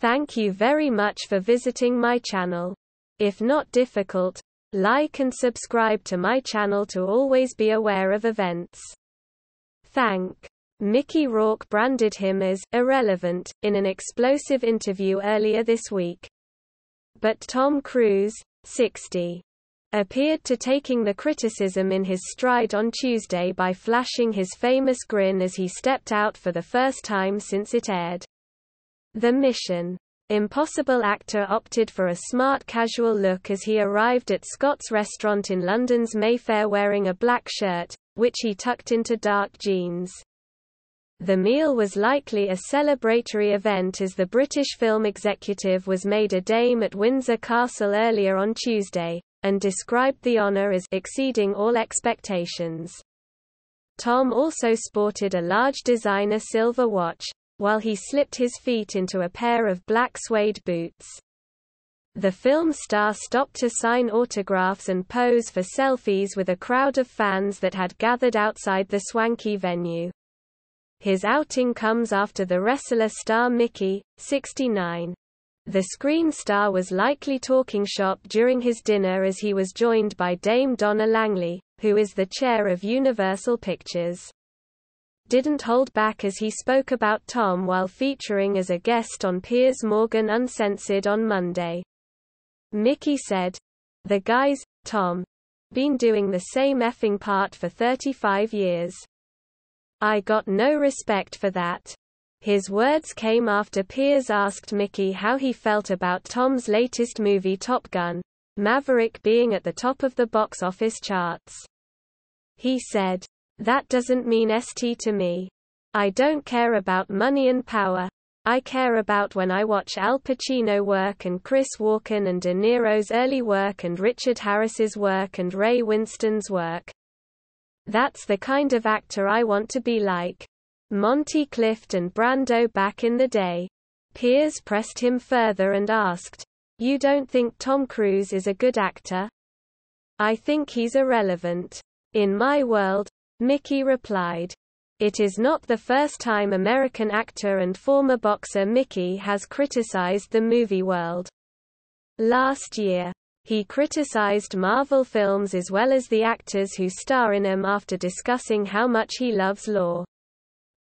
Thank you very much for visiting my channel. If not difficult, like and subscribe to my channel to always be aware of events. Thank. Mickey Rourke branded him as irrelevant in an explosive interview earlier this week. But Tom Cruise, 60, appeared to taking the criticism in his stride on Tuesday by flashing his famous grin as he stepped out for the first time since it aired. The Mission Impossible actor opted for a smart casual look as he arrived at Scott's restaurant in London's Mayfair wearing a black shirt, which he tucked into dark jeans. The meal was likely a celebratory event as the British film executive was made a dame at Windsor Castle earlier on Tuesday, and described the honour as exceeding all expectations. Tom also sported a large designer silver watch, while he slipped his feet into a pair of black suede boots. The film star stopped to sign autographs and pose for selfies with a crowd of fans that had gathered outside the swanky venue. His outing comes after the wrestler star Mickey, 69, the screen star was likely talking shop during his dinner as he was joined by Dame Donna Langley, who is the chair of Universal Pictures. Didn't hold back as he spoke about Tom while featuring as a guest on Piers Morgan Uncensored on Monday. Mickey said, The guys, Tom, been doing the same effing part for 35 years. I got no respect for that. His words came after Piers asked Mickey how he felt about Tom's latest movie Top Gun, Maverick being at the top of the box office charts. He said, That doesn't mean ST to me. I don't care about money and power. I care about when I watch Al Pacino work and Chris Walken and De Niro's early work and Richard Harris's work and Ray Winstone's work. That's the kind of actor I want to be like. Monty Clift and Brando back in the day. Piers pressed him further and asked, You don't think Tom Cruise is a good actor? I think he's irrelevant. In my world, Mickey replied. It is not the first time American actor and former boxer Mickey has criticized the movie world. Last year, he criticized Marvel films as well as the actors who star in them after discussing how much he loves law.